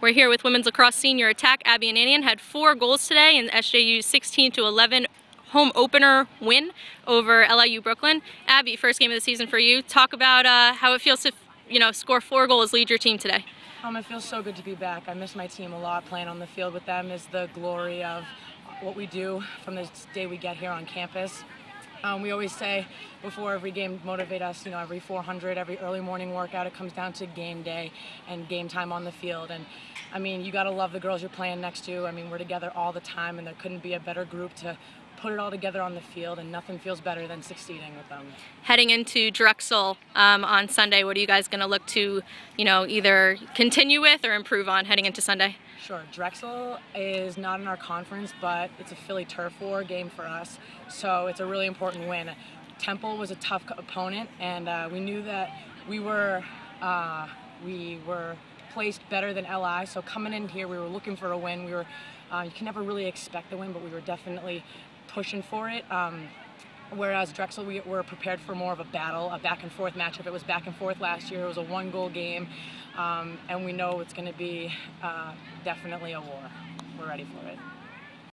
We're here with women's lacrosse senior attack. Abby and Ananian had four goals today in SJU's 16 to 11 home opener win over LIU Brooklyn. Abby, first game of the season for you. Talk about uh, how it feels to, you know, score four goals, lead your team today. Um, it feels so good to be back. I miss my team a lot. Playing on the field with them is the glory of what we do from the day we get here on campus. Um, we always say before every game, motivate us, you know, every 400, every early morning workout, it comes down to game day and game time on the field. And I mean, you got to love the girls you're playing next to. I mean, we're together all the time, and there couldn't be a better group to put it all together on the field, and nothing feels better than succeeding with them. Heading into Drexel um, on Sunday, what are you guys going to look to, you know, either continue with or improve on heading into Sunday? Sure. Drexel is not in our conference, but it's a Philly Turf War game for us, so it's a really important win. Temple was a tough opponent, and uh, we knew that we were uh, we were placed better than LI. So coming in here, we were looking for a win. We were uh, you can never really expect the win, but we were definitely pushing for it. Um, whereas Drexel, we were prepared for more of a battle, a back and forth matchup. It was back and forth last year. It was a one goal game, um, and we know it's going to be uh, definitely a war. We're ready for it.